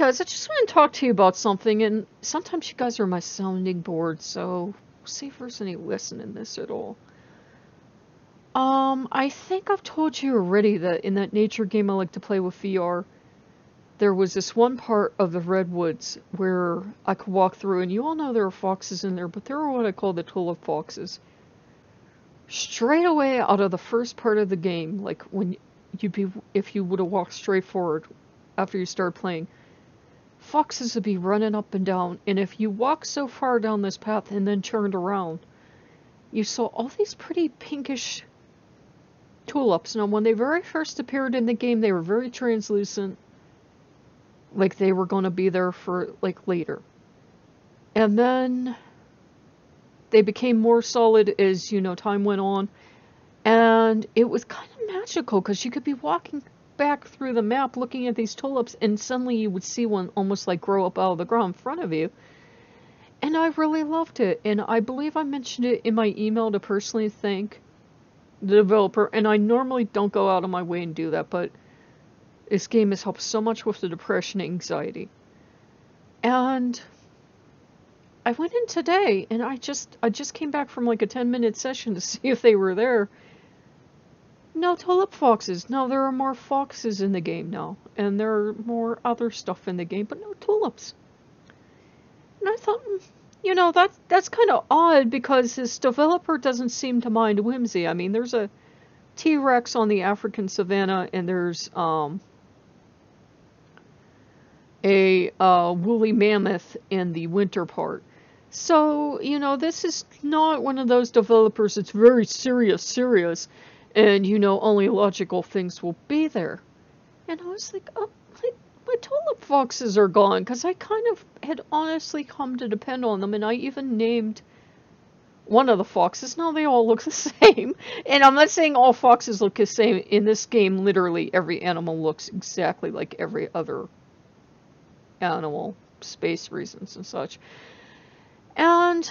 guys, I just want to talk to you about something, and sometimes you guys are my sounding board, so see if there's any lesson in this at all. Um, I think I've told you already that in that nature game I like to play with VR, there was this one part of the redwoods where I could walk through, and you all know there are foxes in there, but there are what I call the tulip foxes. Straight away out of the first part of the game, like when you'd be, if you would have walked straight forward after you start playing, foxes would be running up and down, and if you walked so far down this path and then turned around, you saw all these pretty pinkish tulips. Now, when they very first appeared in the game, they were very translucent, like they were going to be there for like later. And then they became more solid as you know time went on, and it was kind of magical because you could be walking back through the map looking at these tulips, and suddenly you would see one almost like grow up out of the ground in front of you. And I really loved it, and I believe I mentioned it in my email to personally thank the developer, and I normally don't go out of my way and do that, but this game has helped so much with the depression and anxiety. And I went in today and I just I just came back from like a 10 minute session to see if they were there. No tulip foxes. No, there are more foxes in the game now. And there are more other stuff in the game, but no tulips. And I thought, hmm, you know, that that's kind of odd because this developer doesn't seem to mind whimsy. I mean, there's a T-Rex on the African savanna, and there's um, a uh, woolly mammoth in the winter part. So, you know, this is not one of those developers that's very serious, serious, and, you know, only logical things will be there. And I was like, oh, my, my tulip foxes are gone, because I kind of had honestly come to depend on them, and I even named one of the foxes. Now they all look the same. And I'm not saying all foxes look the same. In this game, literally every animal looks exactly like every other animal, space reasons and such. And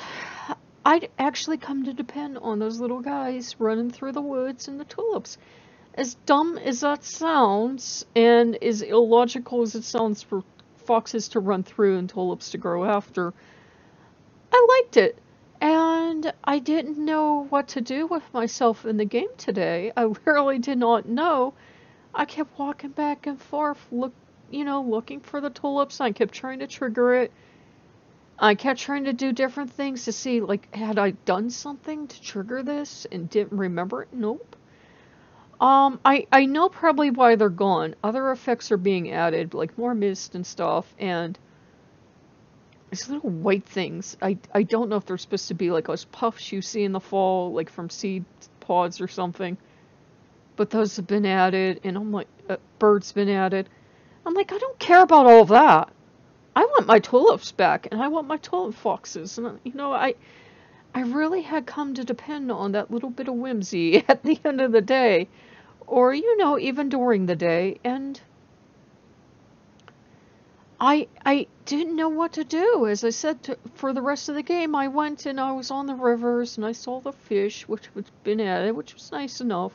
I'd actually come to depend on those little guys running through the woods and the tulips. As dumb as that sounds, and as illogical as it sounds for foxes to run through and tulips to grow after, I liked it. And I didn't know what to do with myself in the game today. I really did not know. I kept walking back and forth, look, you know, looking for the tulips. I kept trying to trigger it. I kept trying to do different things to see, like, had I done something to trigger this and didn't remember it? Nope. Um, I, I know probably why they're gone. Other effects are being added, like more mist and stuff, and these little white things. I, I don't know if they're supposed to be like those puffs you see in the fall, like from seed pods or something. But those have been added, and I'm like, uh, birds been added. I'm like, I don't care about all that. I want my tulips back, and I want my tulip foxes. And you know, I, I really had come to depend on that little bit of whimsy at the end of the day, or you know, even during the day. And I, I didn't know what to do. As I said, to, for the rest of the game, I went and I was on the rivers and I saw the fish, which had been added, which was nice enough.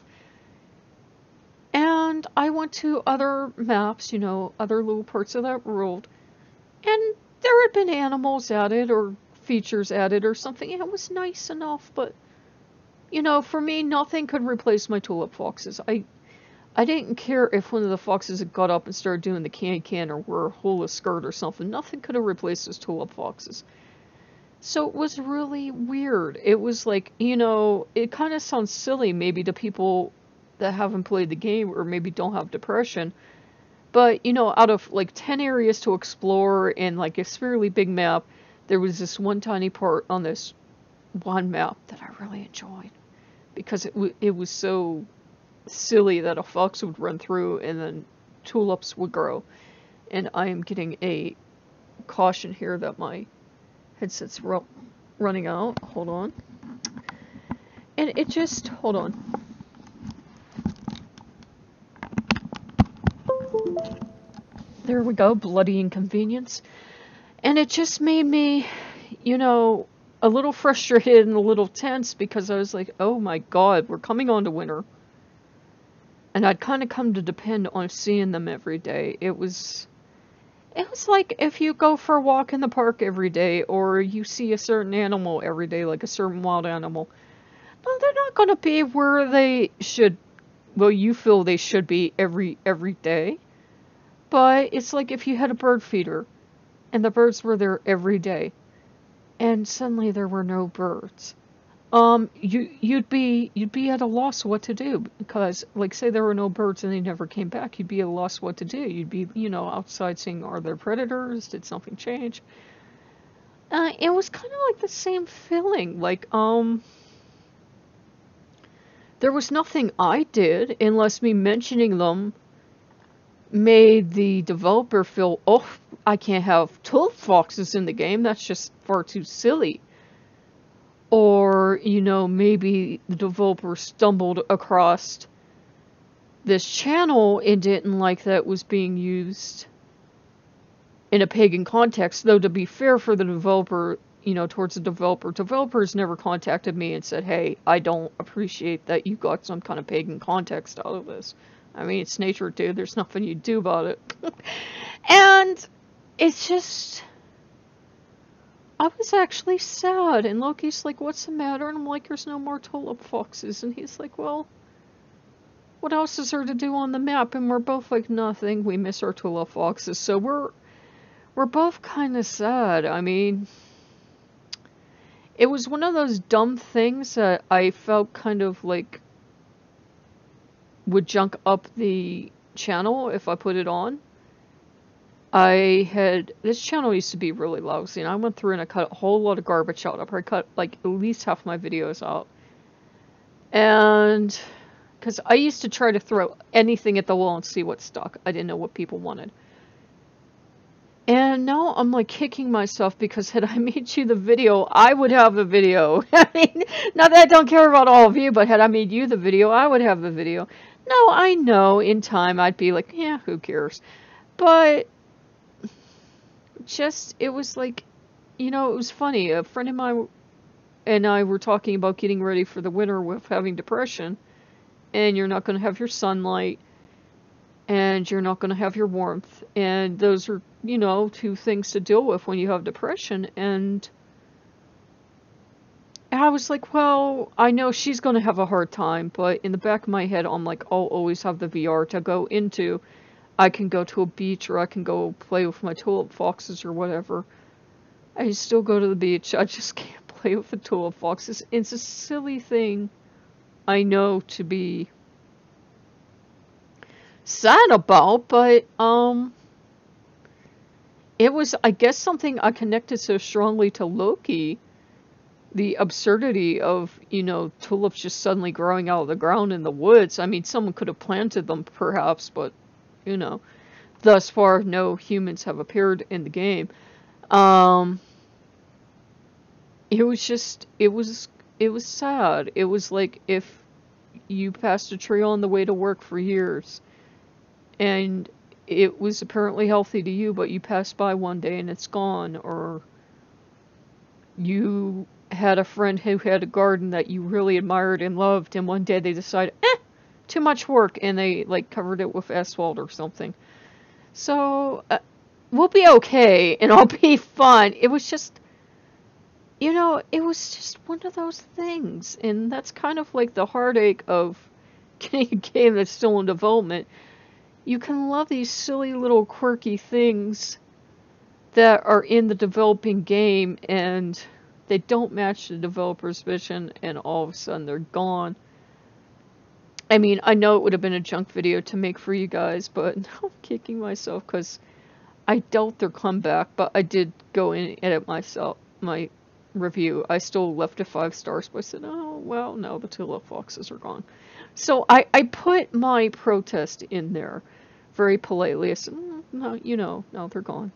And I went to other maps, you know, other little parts of that world and there had been animals added or features added or something. It was nice enough, but you know, for me, nothing could replace my tulip foxes. I I didn't care if one of the foxes had got up and started doing the can can or wore a hula skirt or something. Nothing could have replaced those tulip foxes. So it was really weird. It was like, you know, it kind of sounds silly maybe to people that haven't played the game or maybe don't have depression. But, you know, out of like 10 areas to explore and like a fairly big map, there was this one tiny part on this one map that I really enjoyed because it, it was so silly that a fox would run through and then tulips would grow. And I am getting a caution here that my headset's ru running out. Hold on. And it just, hold on. There we go, bloody inconvenience. And it just made me, you know, a little frustrated and a little tense because I was like, oh my god, we're coming on to winter. And I'd kind of come to depend on seeing them every day. It was. It was like if you go for a walk in the park every day, or you see a certain animal every day, like a certain wild animal. No, they're not going to be where they should. Well, you feel they should be every every day. It's like if you had a bird feeder, and the birds were there every day, and suddenly there were no birds um, you you'd be you'd be at a loss what to do because like say there were no birds and they never came back, you'd be at a loss what to do. You'd be you know outside seeing are there predators? Did something change? Uh, it was kind of like the same feeling. Like um, there was nothing I did unless me mentioning them made the developer feel oh I can't have tulip foxes in the game. That's just far too silly. Or you know maybe the developer stumbled across this channel and didn't like that was being used in a pagan context. Though to be fair for the developer you know towards the developer developers never contacted me and said hey i don't appreciate that you got some kind of pagan context out of this i mean it's nature dude there's nothing you do about it and it's just I was actually sad. And Loki's like, what's the matter? And I'm like, there's no more tulip foxes. And he's like, well, what else is there to do on the map? And we're both like, nothing. We miss our tulip foxes. So we're, we're both kind of sad. I mean, it was one of those dumb things that I felt kind of like would junk up the channel if I put it on. I had this channel used to be really lousy, and I went through and I cut a whole lot of garbage out. I probably cut like at least half my videos out, and because I used to try to throw anything at the wall and see what stuck. I didn't know what people wanted. And now I'm like kicking myself because had I made you the video, I would have the video. I mean, not that I don't care about all of you, but had I made you the video, I would have the video. No, I know in time I'd be like, yeah, who cares? But just it was like you know it was funny a friend of mine and i were talking about getting ready for the winter with having depression and you're not going to have your sunlight and you're not going to have your warmth and those are you know two things to deal with when you have depression and I was like, well, I know she's going to have a hard time, but in the back of my head, I'm like, I'll always have the VR to go into I can go to a beach or I can go play with my tulip foxes or whatever. I still go to the beach. I just can't play with the tulip foxes. It's a silly thing. I know to be sad about, but um it was I guess something I connected so strongly to Loki. The absurdity of, you know, tulips just suddenly growing out of the ground in the woods. I mean, someone could have planted them perhaps, but you know, thus far no humans have appeared in the game. Um, it was just, it was, it was sad. It was like if you passed a tree on the way to work for years and it was apparently healthy to you, but you passed by one day and it's gone, or you had a friend who had a garden that you really admired and loved, and one day they decided, eh, too much work and they like covered it with asphalt or something. So uh, we'll be okay and I'll be fine. It was just, you know, it was just one of those things. And that's kind of like the heartache of getting a game that's still in development. You can love these silly little quirky things that are in the developing game and they don't match the developer's vision and all of a sudden they're gone. I mean, I know it would have been a junk video to make for you guys, but I'm kicking myself because I doubt their comeback, but I did go in and edit myself, my review. I still left it five stars, but I said, oh, well, no, the tulip foxes are gone. So I, I put my protest in there very politely. I said, mm, no, you know, no, they're gone.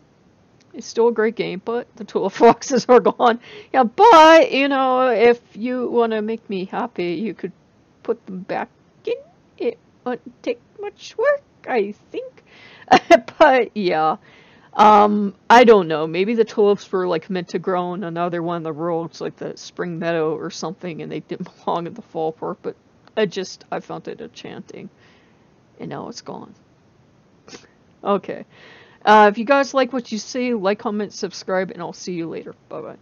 It's still a great game, but the tulip foxes are gone. Yeah, but, you know, if you want to make me happy, you could put them back in. it won't take much work, I think. but yeah. Um, I don't know. Maybe the tulips were like meant to grow in another one of the roads, like the spring meadow or something, and they didn't belong in the fall part. But I just I found it enchanting, and now it's gone. okay. Uh, if you guys like what you see, like, comment, subscribe, and I'll see you later. Bye bye.